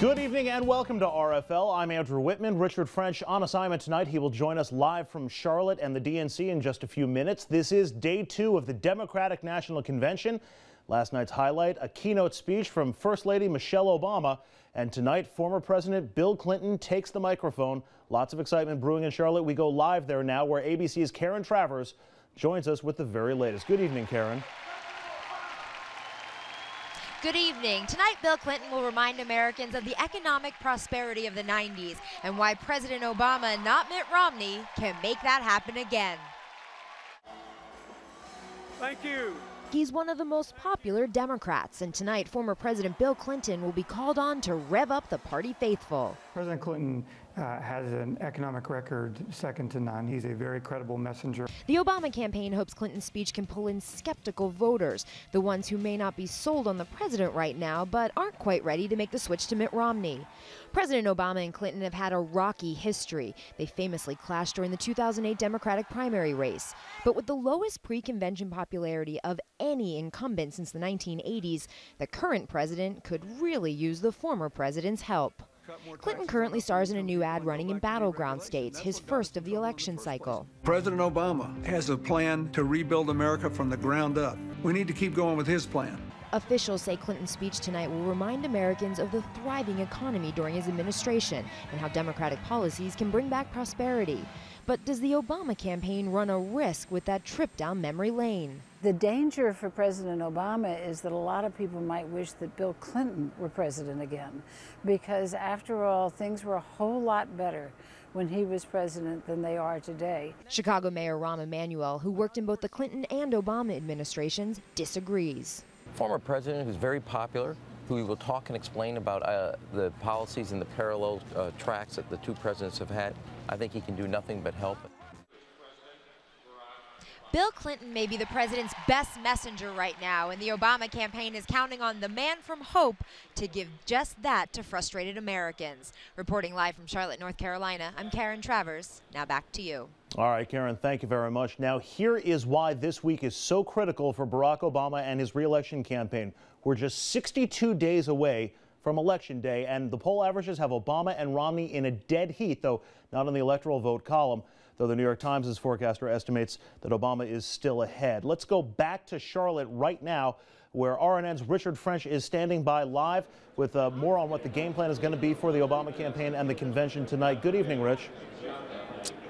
Good evening and welcome to RFL. I'm Andrew Whitman. Richard French on assignment tonight. He will join us live from Charlotte and the DNC in just a few minutes. This is day two of the Democratic National Convention. Last night's highlight, a keynote speech from First Lady Michelle Obama. And tonight, former President Bill Clinton takes the microphone. Lots of excitement brewing in Charlotte. We go live there now where ABC's Karen Travers joins us with the very latest. Good evening, Karen. Good evening. Tonight, Bill Clinton will remind Americans of the economic prosperity of the 90s and why President Obama, not Mitt Romney, can make that happen again. Thank you. He's one of the most popular Democrats, and tonight, former President Bill Clinton will be called on to rev up the party faithful. President Clinton uh, has an economic record second to none. He's a very credible messenger. The Obama campaign hopes Clinton's speech can pull in skeptical voters, the ones who may not be sold on the president right now, but aren't quite ready to make the switch to Mitt Romney. President Obama and Clinton have had a rocky history. They famously clashed during the 2008 Democratic primary race. But with the lowest pre convention popularity of any incumbent since the 1980s, the current president could really use the former president's help. Clinton currently stars in a new ad running in battleground states, his first of the election cycle. President Obama has a plan to rebuild America from the ground up. We need to keep going with his plan. Officials say Clinton's speech tonight will remind Americans of the thriving economy during his administration and how Democratic policies can bring back prosperity. But does the Obama campaign run a risk with that trip down memory lane? The danger for President Obama is that a lot of people might wish that Bill Clinton were president again, because after all, things were a whole lot better when he was president than they are today. Chicago Mayor Rahm Emanuel, who worked in both the Clinton and Obama administrations, disagrees. Former president who's very popular, who will talk and explain about uh, the policies and the parallel uh, tracks that the two presidents have had. I think he can do nothing but help. Bill Clinton may be the president's best messenger right now, and the Obama campaign is counting on the man from Hope to give just that to frustrated Americans. Reporting live from Charlotte, North Carolina, I'm Karen Travers. Now back to you. All right, Karen, thank you very much. Now, here is why this week is so critical for Barack Obama and his reelection campaign. We're just 62 days away from Election Day, and the poll averages have Obama and Romney in a dead heat, though not in the electoral vote column though the New York Times' forecaster estimates that Obama is still ahead. Let's go back to Charlotte right now, where RNN's Richard French is standing by live with uh, more on what the game plan is going to be for the Obama campaign and the convention tonight. Good evening, Rich.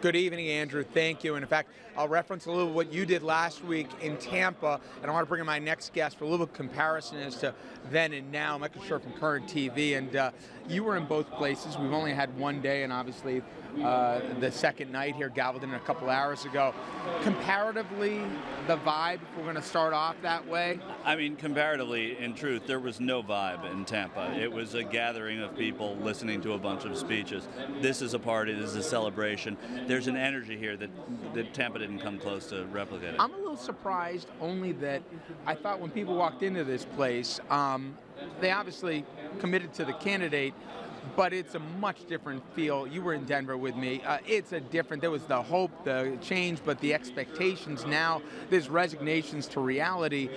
Good evening, Andrew. Thank you. And in fact, I'll reference a little what you did last week in Tampa, and I want to bring in my next guest for a little comparison as to then and now. Michael Shure from Current TV, and uh, you were in both places. We've only had one day, and obviously uh, the second night here, Galveston, a couple hours ago. Comparatively, the vibe, we're going to start off that way? I mean, comparatively, in truth, there was no vibe in Tampa. It was a gathering of people listening to a bunch of speeches. This is a party, this is a celebration. There's an energy here that, that Tampa didn't come close to replicating. I'm a little surprised only that I thought when people walked into this place, um, they obviously committed to the candidate, but it's a much different feel. You were in Denver with me. Uh, it's a different, there was the hope, the change, but the expectations now, there's resignations to reality.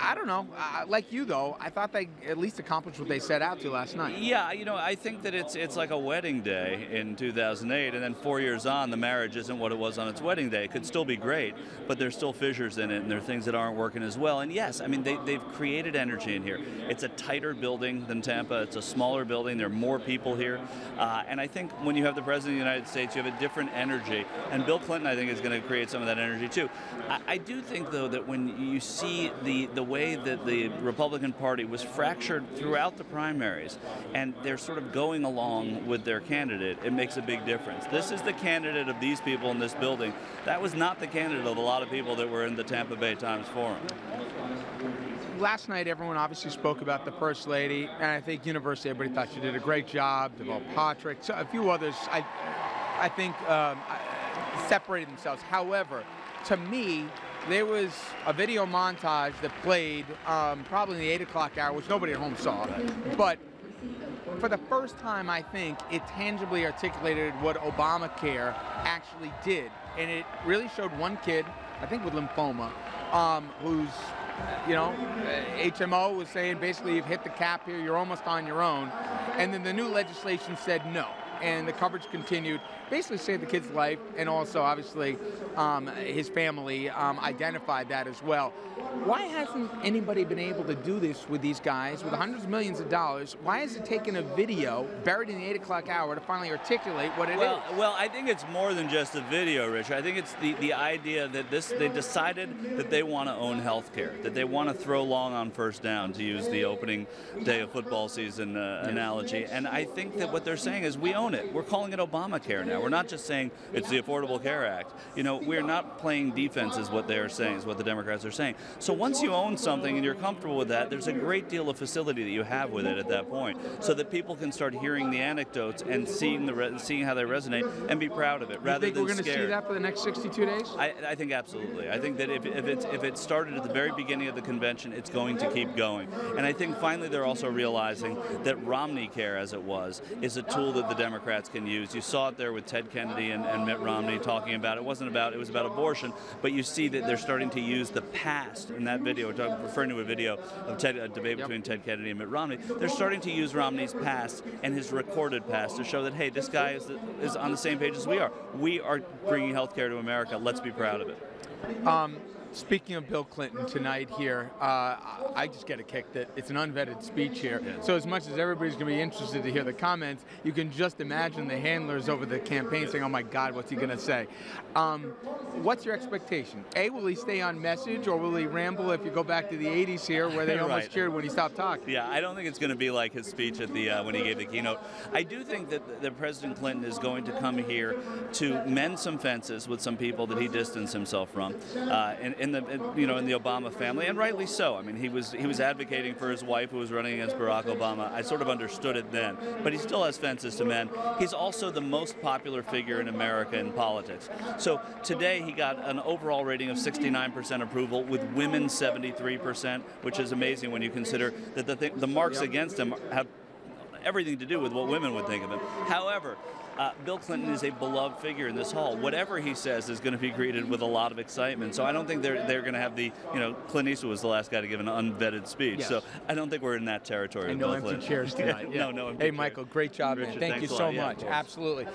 I don't know. Uh, like you, though, I thought they at least accomplished what they set out to last night. Yeah, you know, I think that it's it's like a wedding day in 2008, and then four years on, the marriage isn't what it was on its wedding day. It could still be great, but there's still fissures in it, and there are things that aren't working as well. And yes, I mean, they, they've created energy in here. It's a tighter building than Tampa. It's a smaller building. There are more people here. Uh, and I think when you have the President of the United States, you have a different energy. And Bill Clinton, I think, is going to create some of that energy too. I, I do think, though, that when you see the, the way that the Republican Party was fractured throughout the primaries and they're sort of going along with their candidate, it makes a big difference. This is the candidate of these people in this building. That was not the candidate of a lot of people that were in the Tampa Bay Times Forum last night everyone obviously spoke about the First Lady, and I think universally everybody thought she did a great job. Deval Patrick, so a few others, I, I think um, separated themselves. However, to me, there was a video montage that played um, probably in the 8 o'clock hour, which nobody at home saw. But for the first time, I think, it tangibly articulated what Obamacare actually did. And it really showed one kid, I think with lymphoma, um, who's you know, HMO was saying basically you've hit the cap here, you're almost on your own. And then the new legislation said no. And the coverage continued, basically saved the kid's life, and also obviously um, his family um, identified that as well. Why hasn't anybody been able to do this with these guys with hundreds of millions of dollars? Why has it taken a video buried in the 8 o'clock hour to finally articulate what it is? well, well, I think it's more than just a video, Rich. I think it's the, the idea that this they decided that they want to own healthcare, that they want to throw long on first down, to use the opening day of football season uh, analogy. And I think that what they're saying is we own it. We're calling it Obamacare now. We're not just saying it's the Affordable Care Act. You know, we're not playing defense, is what they're saying, is what the Democrats are saying. So once you own something and you're comfortable with that, there's a great deal of facility that you have with it at that point, so that people can start hearing the anecdotes and seeing the re- seeing how they resonate and be proud of it, you rather think we're going to see that for the next 62 days? I, I think absolutely. I think that if, if, it's, if it started at the very beginning of the convention, it's going to keep going. And I think finally they're also realizing that Romney Care, as it was, is a tool that the Democrats can use. You saw it there with Ted Kennedy and, and Mitt Romney talking about it. wasn't about it was about abortion, but you see that they're starting to use the past in that video, talk- referring to a video of Ted, a debate between Ted Kennedy and Mitt Romney. They're starting to use Romney's past and his recorded past to show that hey, this guy is, is on the same page as we are. We are bringing health care to America. Let's be proud of it. Um, speaking of Bill Clinton tonight here, uh, I- just get a kick that it's an unvetted speech here. So as much as everybody's going to be interested to hear the comments, you can just imagine the handlers over the campaign saying, "Oh my God, what's he going to say?" Um, what's your expectation? A, will he stay on message, or will he ramble? If you go back to the '80s here, where they almost Right. cheered when he stopped talking. Yeah, I don't think it's going to be like his speech at the uh, when he gave the keynote. I do think that, the President Clinton is going to come here to mend some fences with some people that he distanced himself from, uh, in, in the in, you know in the Obama family, and rightly so. I mean, he was he was advocating for his wife who was running against Barack Obama. I sort of understood it then, but he still has fences to mend. He's also the most popular figure in America in politics. So today he got an overall rating of 69% approval, with women 73%, which is amazing when you consider that the th- the marks against him have everything to do with what women would think of him. However, uh, Bill Clinton is a beloved figure in this hall. Whatever he says is going to be greeted with a lot of excitement. So I don't think they're they're going to have the you know Clint Eastwood was the last guy to give an unvetted speech. Yes. So I don't think we're in that territory. And with no Bill empty Clinton. chairs tonight. no, no. empty Hey. Michael, great job, man. Thank you so lot. Yeah, much. course. Absolutely.